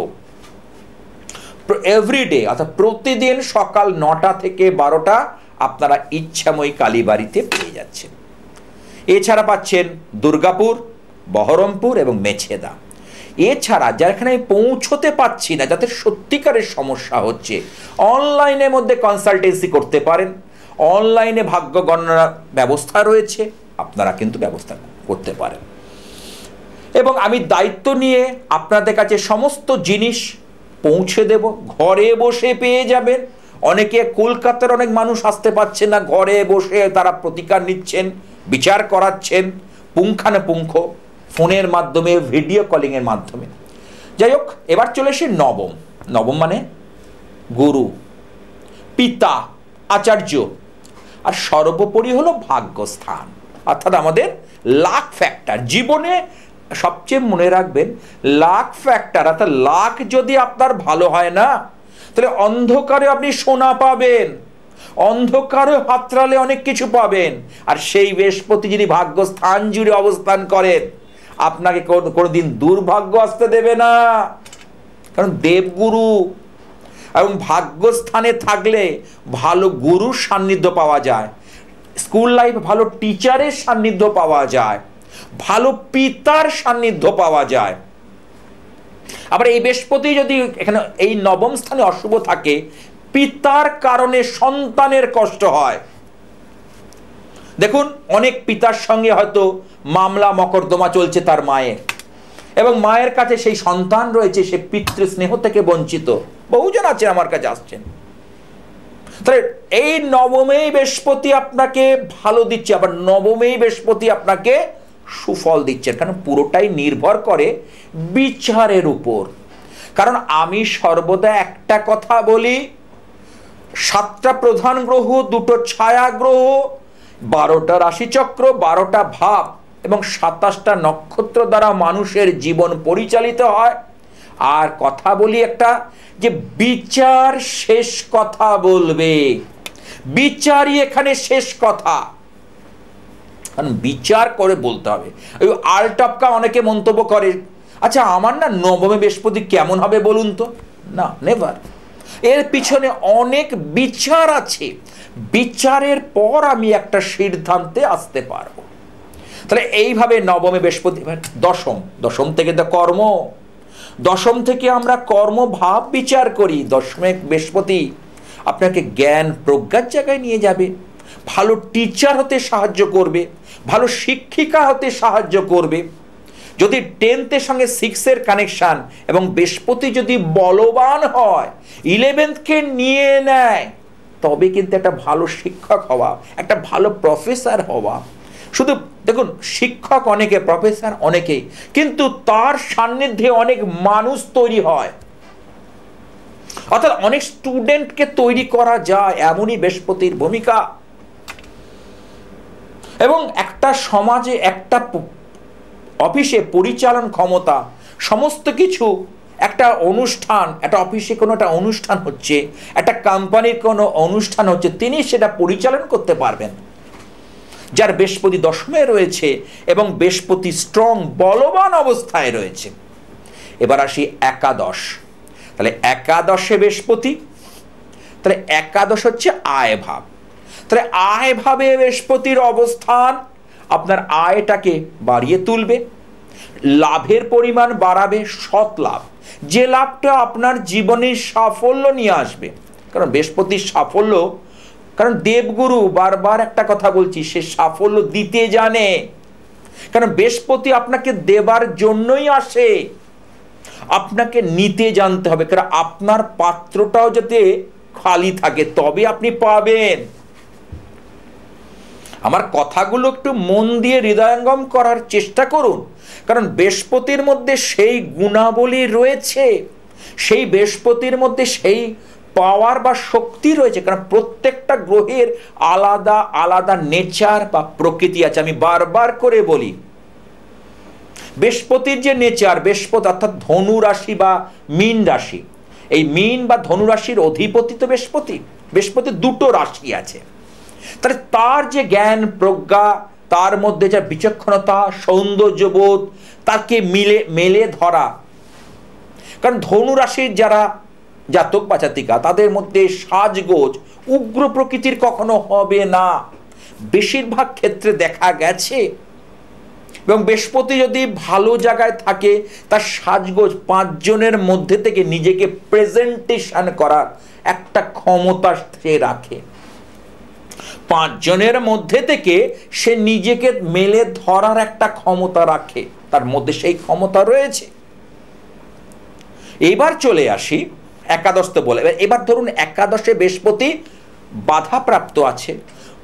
এভরিডে অর্থাৎ প্রতিদিন সকাল নটা থেকে বারোটা আপনারা ইচ্ছাময়ী কালীবাড়িতে পেয়ে যাচ্ছেন। এছাড়া পাচ্ছেন দুর্গাপুর, বহরমপুর এবং মেছেদা। এছাড়া যেখানে আমি পৌঁছতে পাচ্ছি না, যাতে সত্যিকারের সমস্যা হচ্ছে অনলাইনের মধ্যে কনসালটেন্সি করতে পারেন। অনলাইনে ভাগ্য গণনার ব্যবস্থা রয়েছে, আপনারা কিন্তু ব্যবস্থা করতে পারেন। এবং আমি দায়িত্ব নিয়ে আপনাদের কাছে সমস্ত জিনিস পৌঁছে দেব। ঘরে বসে পেয়ে যাবেন। অনেকে কলকাতার অনেক মানুষ আসতে পারছে না। ঘরে বসে তারা প্রতিকার নিচ্ছেন, বিচার করাচ্ছেন, পুঙ্খানুপুঙ্খ, ফোনের মাধ্যমে, ভিডিও কলিংয়ের মাধ্যমে। যাই হোক, এবার চলে এসে নবম। নবম মানে গুরু, পিতা, আচার্য। আর সর্বোপরি হলো ভাগ্যস্থান। অর্থাৎ আমাদের লাক ফ্যাক্টর। জীবনে সবচেয়ে মনে রাখবেন, লাক ফ্যাক্টর অর্থাৎ লাক যদি আপনার ভালো হয় না, তাহলে অন্ধকারে আপনি সোনা পাবেন। অন্ধকারে হাতড়ালে অনেক কিছু পাবেন। আর সেই বৃহস্পতি যদি ভাগ্যস্থান জুড়ে অবস্থান করেন, আপনাকে কোনোদিন দুর্ভাগ্য আসতে দেবে না। কারণ দেবগুরু এবং ভাগ্যস্থানে থাকলে ভালো গুরুর সান্নিধ্য পাওয়া যায়। স্কুল লাইফ ভালো টিচারের সান্নিধ্য পাওয়া যায়। ভালো পিতার সান্নিধ্য পাওয়া যায়। আবার এই বৃহস্পতি যদি এখানে এই নবম স্থানে অশুভ থাকে, পিতার কারণে সন্তানের কষ্ট হয়। দেখুন, অনেক পিতার সঙ্গে হয়তো মামলা, মকদ্দমা চলছে তার মায়ের। এবং মায়ের কাছে সেই সন্তান রয়েছে, সে পিতৃ স্নেহ থেকে বঞ্চিত। বহুজন আছে আমার কাছে আসছেন। তাহলে এই নবমেই বৃহস্পতি আপনাকে ভালো দিচ্ছে, আবার নবমেই বৃহস্পতি আপনাকে সুফল দিচ্ছেন, কারণ পুরোটাই নির্ভর করে বিচারের উপর। কারণ আমি সর্বদা একটা কথা বলি, সাতটা প্রধান গ্রহ, দুটো ছায়া গ্রহ, বারোটা রাশিচক্র, বারোটা ভাব, এবং সাতাশটা নক্ষত্র দ্বারা মানুষের জীবন পরিচালিত হয়। আর কথা বলি একটা যে বিচার শেষ কথা বলবে। বিচারই এখানে শেষ কথা। কারণ বিচার করে বলতে হবে। ওই আলটপকা অনেকে মন্তব্য করে আচ্ছা আমার না নবমে বৃহস্পতি কেমন হবে বলুন তো? না নেভার এর পিছনে অনেক বিচার আছে। বিচারের পর আমি একটা সিদ্ধান্তে আসতে পারব। তাহলে এইভাবে নবমে বৃহস্পতি দশম দশম থেকে তো কর্ম। দশম থেকে আমরা কর্ম ভাব বিচার করি, দশমে বৃহস্পতি আপনাকে জ্ঞান প্রজ্ঞার জায়গায় নিয়ে যাবে। ভালো টিচার হতে সাহায্য করবে, ভালো শিক্ষিকা হতে সাহায্য করবে। যদি টেন্থের সঙ্গে সিক্সের কানেকশান এবং বৃহস্পতি যদি বলবান হয় ইলেভেন্থকে নিয়ে নেয়, তবে কিন্তু একটা ভালো শিক্ষক হওয়া, একটা ভালো প্রফেসর হওয়া। শুধু দেখুন, শিক্ষক অনেকে প্রফেসর অনেকেই কিন্তু তার সান্নিধ্যে অনেক মানুষ তৈরি হয়। অর্থাৎ অনেক স্টুডেন্টকে তৈরি করা যায়, এমনই বৃহস্পতির ভূমিকা। এবং একটা সমাজে একটা অফিসে পরিচালন ক্ষমতা, সমস্ত কিছু, একটা অনুষ্ঠান, একটা অফিসে কোনো একটা অনুষ্ঠান হচ্ছে, একটা কোম্পানির কোনো অনুষ্ঠান হচ্ছে, তিনি সেটা পরিচালন করতে পারবেন। যার বৃহস্পতি দশমে রয়েছে এবং বৃহস্পতি স্ট্রং বলবান অবস্থায় রয়েছে। এবার আসি একাদশ। তাহলে একাদশে বৃহস্পতি, তাহলে একাদশ হচ্ছে আয় ভাব। তাহলে আয় ভাবে বৃহস্পতির অবস্থান, আপনার আয়টাকে বাড়িয়ে তুলবে, লাভের পরিমাণ বাড়াবে, সৎ লাভ। যে লাভটা আপনার জীবনের সাফল্য নিয়ে আসবে, কারণ বৃহস্পতির সাফল্য, কারণ দেবগুরু বারবার একটা কথা বলছি, সে সাফল্য দিতে জানে। কারণ বৃহস্পতি আপনাকে দেবার জন্যই আসে, আপনাকে নিতে জানতে হবে, কারণ আপনার পাত্রটাও যাতে খালি থাকে, তবে আপনি পাবেন। আমার কথাগুলো একটু মন দিয়ে হৃদয়ঙ্গম করার চেষ্টা করুন। কারণ বৃহস্পতির মধ্যে সেই গুণাবলী রয়েছে, সেই বৃহস্পতির মধ্যে সেই পাওয়ার বা শক্তি রয়েছে। কারণ প্রত্যেকটা গ্রহের আলাদা আলাদা নেচার বা প্রকৃতি আছে। আমি বারবার করে বলি, বৃহস্পতির যে নেচার বৃহস্পতি অর্থাৎ ধনু রাশি বা মীন রাশি। এই মীন বা ধনু রাশির অধিপতি তো বৃহস্পতি। বৃহস্পতি দুটো রাশি আছে। তাহলে তার যে জ্ঞান, প্রজ্ঞা, তার মধ্যে যা বিচক্ষণতা, সৌন্দর্যবোধ, তাকে মিলে, মেলে ধরা। কারণ ধনু রাশির যারা জাতক বা জাতিকা, তাদের মধ্যে সাজগোজ, উগ্র প্রকৃতির কখনো হবে না। বেশিরভাগ ক্ষেত্রে দেখা গেছে। এবং বৃহস্পতি যদি ভালো জায়গায় থাকে, তার সাজগোজ পাঁচজনের মধ্যে থেকে নিজেকে প্রেজেন্টেশন করার একটা ক্ষমতা সে রাখে। পাঁচজনের মধ্যে থেকে সে নিজেকে মেলে ধরার একটা ক্ষমতা রাখে। তার মধ্যে সেই ক্ষমতা রয়েছে। এবার চলে আসি একাদশ তো বলে। এবার ধরুন একাদশে বৃহস্পতি বাধাপ্রাপ্ত আছে।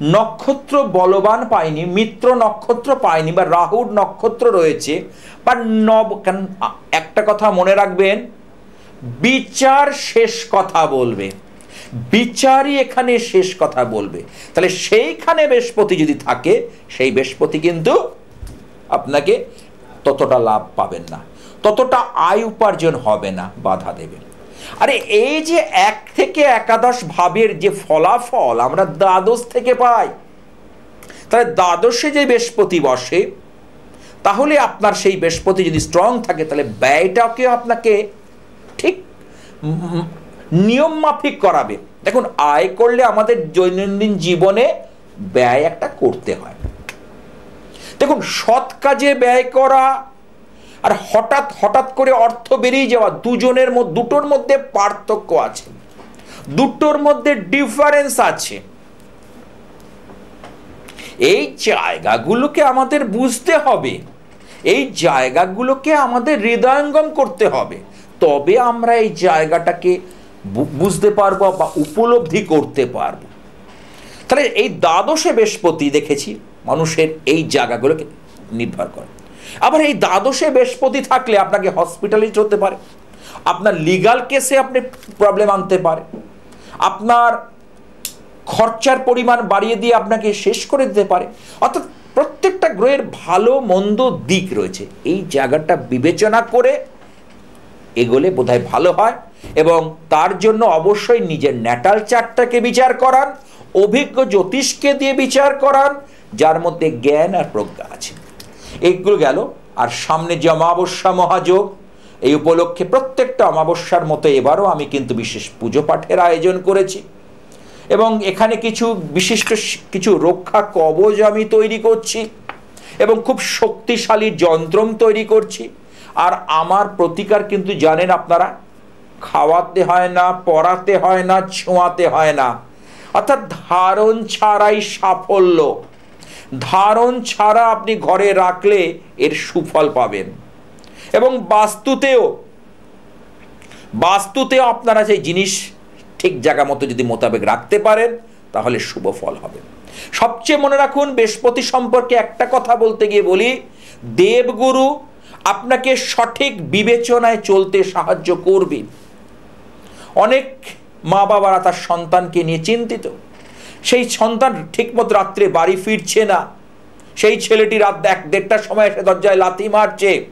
নক্ষত্র বলবান পায়নি, মিত্র নক্ষত্র পায়নি, বা রাহুর নক্ষত্র রয়েছে, বা নব একটা কথা মনে রাখবেন, বিচার শেষ কথা বলবে বিচারই এখানে শেষ কথা বলবে। তাহলে সেইখানে বৃহস্পতি যদি থাকে, সেই বৃহস্পতি কিন্তু আপনাকে ততটা লাভ পাবেন না। ততটা আয় উপার্জন হবে না, বাধা দেবে। আরে এই যে এক থেকে একাদশ ভাবের যে ফলাফল আমরা দ্বাদশ থেকে পাই, তাহলে দ্বাদশে যে বৃহস্পতি বসে, তাহলে আপনার সেই বৃহস্পতি যদি স্ট্রং থাকে, তাহলে ব্যয়টাকে আপনাকে ঠিক নিয়ম মাফিক করাবে। দেখুন, আয় করলে আমাদের দৈনন্দিন জীবনে ব্যয় একটা করতে হয়। দেখুন, সৎ কাজে ব্যয় করা আর হঠাৎ হঠাৎ করে অর্থ বেরিয়ে যাওয়া দুজনের দুটোর মধ্যে পার্থক্য আছে। দুটোর মধ্যে ডিফারেন্স আছে। এই জায়গাগুলোকে আমাদের বুঝতে হবে। এই জায়গাগুলোকে আমাদের হৃদয়ঙ্গম করতে হবে। তবে আমরা এই জায়গাটাকে বুঝতে পারব বা উপলব্ধি করতে পারব। তাহলে এই দ্বাদশে বৃহস্পতি দেখেছি, মানুষের এই জায়গাগুলোকে নির্ভর করে। আবার এই দ্বাদশে বৃহস্পতি থাকলে আপনাকে হসপিটালিস্ট হতে পারে। আপনার লিগাল কেসে আপনি প্রবলেম আনতে পারে। আপনার খরচার পরিমাণ বাড়িয়ে দিয়ে আপনাকে শেষ করে দিতে পারে। অর্থাৎ প্রত্যেকটা গ্রহের ভালো, মন্দ দিক রয়েছে। এই জায়গাটা বিবেচনা করে এগোলে বোধহয় ভালো হয়। এবং তার জন্য অবশ্যই নিজের ন্যাটাল চার্টটাকে বিচার করান, অভিজ্ঞ জ্যোতিষকে দিয়ে বিচার করান, যার মধ্যে জ্ঞান আর প্রজ্ঞা আছে। এইগুলো গেল, আর সামনে যে অমাবস্যা মহাযোগ, এই উপলক্ষে প্রত্যেকটা অমাবস্যার মতো এবারও আমি কিন্তু বিশেষ পুজো পাঠের আয়োজন করেছি। এবং এখানে কিছু বিশিষ্ট কিছু রক্ষা কবচ আমি তৈরি করছি এবং খুব শক্তিশালী যন্ত্রম তৈরি করছি। আর আমার প্রতিকার কিন্তু জানেন আপনারা খাওয়াতে হয় না, পড়াতে হয় না, ছোঁয়াতে হয় না। অর্থাৎ ধারণ ছাড়াই সাফল্য। ধারণ ছাড়া আপনি ঘরে রাখলে এর সুফল পাবেন। এবং বাস্তুতেও বাস্তুতেও আপনারা সেই জিনিস ঠিক জায়গা মতো যদি মোতাবেক রাখতে পারেন, তাহলে শুভ ফল হবে। সবচেয়ে মনে রাখুন, বৃহস্পতি সম্পর্কে একটা কথা বলতে গিয়ে বলি, দেবগুরু আপনাকে সঠিক বিবেচনায় চলতে সাহায্য করবে। অনেক মা বাবারা তার সন্তানকে নিয়ে চিন্তিত। সেই সন্তান ঠিকমতো রাত্রে বাড়ি ফিরছে না। সেই ছেলেটি রাত এক দেড়টার সময় এসে দরজায় লাথি মারছে।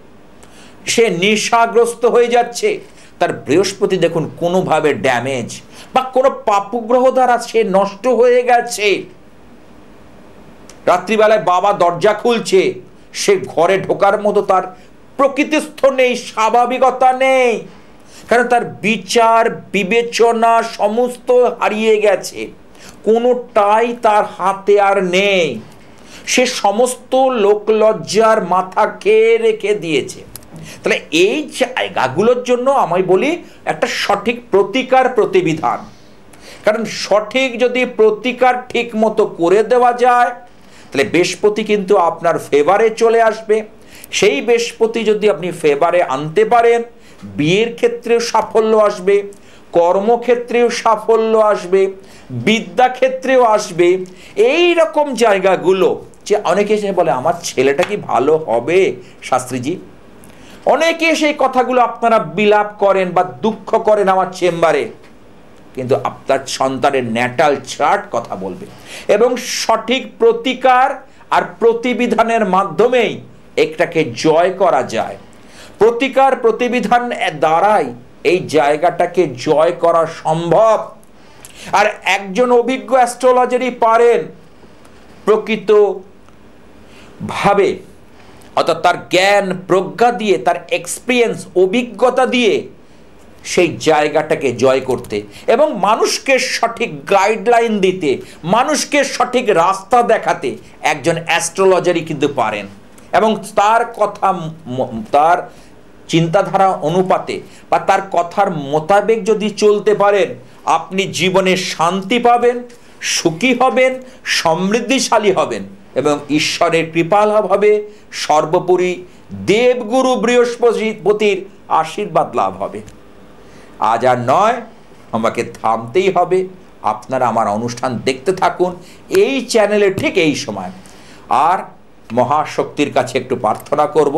সে নেশাগ্রস্ত হয়ে যাচ্ছে। তার বৃহস্পতি দেখুন কোনোভাবে ড্যামেজ বা কোনো পাপুগ্রহ দ্বারা সে নষ্ট হয়ে গেছে। রাত্রিবেলায় বাবা দরজা খুলছে। সে ঘরে ঢোকার মতো তার প্রকৃতিস্থ নেই, স্বাভাবিকতা নেই। কারণ তার বিচার, বিবেচনা সমস্ত হারিয়ে গেছে। কোনোটাই তার হাতে আর নেই। সে সমস্ত লোকলজ্জার মাথা খেয়ে রেখে দিয়েছে। তাহলে এই জায়গাগুলোর জন্য আমি বলি একটা সঠিক প্রতিকার প্রতিবিধান। কারণ সঠিক যদি প্রতিকার ঠিক মতো করে দেওয়া যায়, তাহলে বৃহস্পতি কিন্তু আপনার ফেভারে চলে আসবে। সেই বৃহস্পতি যদি আপনি ফেভারে আনতে পারেন বিয়ের ক্ষেত্রেও সাফল্য আসবে, কর্মক্ষেত্রেও সাফল্য আসবে বিদ্যা ক্ষেত্রেও আসবে। এই রকম জায়গাগুলো যে অনেকে এসে বলে, আমার ছেলেটা কি ভালো হবে? শাস্ত্রীজি, অনেকে সেই কথাগুলো আপনারা বিলাপ করেন বা দুঃখ করেন আমার চেম্বারে, কিন্তু আপনার সন্তানের ন্যাটাল চার্ট কথা বলবে। এবং সঠিক প্রতিকার আর প্রতিবিধানের মাধ্যমেই একটাকে জয় করা যায়। প্রতিকার প্রতিবিধান দ্বারাই এই জায়গাটাকে জয় করা সম্ভব। আর একজন অভিজ্ঞ অ্যাস্ট্রোলজারই পারেন প্রকৃত ভাবে অর্থাৎ তার জ্ঞান প্রজ্ঞা দিয়ে, তার এক্সপিরিয়েন্স অভিজ্ঞতা দিয়ে সেই জায়গাটাকে জয় করতে এবং মানুষকে সঠিক গাইডলাইন দিতে, মানুষকে সঠিক রাস্তা দেখাতে একজন অ্যাস্ট্রোলজারই কিন্তু পারেন। এবং তার কথা তার চিন্তাধারা অনুপাতে বা তার কথার মোতাবেক যদি চলতে পারেন, আপনি জীবনে শান্তি পাবেন, সুখী হবেন, সমৃদ্ধিশালী হবেন এবং ঈশ্বরের কৃপা লাভ হবে। সর্বোপরি দেবগুরু বৃহস্পতির আশীর্বাদ লাভ হবে। আজ আর নয়, আমাকে থামতেই হবে। আপনারা আমার অনুষ্ঠান দেখতে থাকুন। এই চ্যানেলে ঠিক এই সময়। আর মহাশক্তির কাছে একটু প্রার্থনা করব।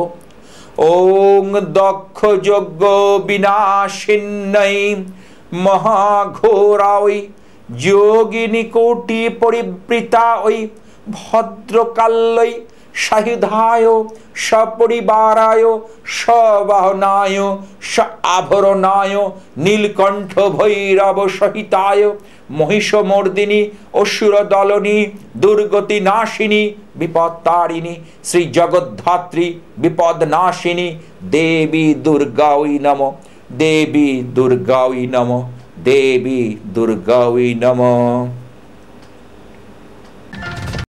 ওং দক্ষ যজ্ঞ বিনাশিন্নই মহাঘোরাই যোগিনী কোটি পরিবৃতা ওই ভদ্রকাল্যই সাহিধায়, সপরিবারায়, সবাহনায় স আভরণায় নীলকণ্ঠ ভৈরব সহিতায় মহিষমর্দিনী, অসুরদলনী, দুর্গতি নাশিনী বিপদ তারিণী শ্রী জগদ্ধাত্রী বিপদ নাশিনী দেবী দুর্গাই নম, দেবী দুর্গাই নম, দেবী দুর্গাই নম।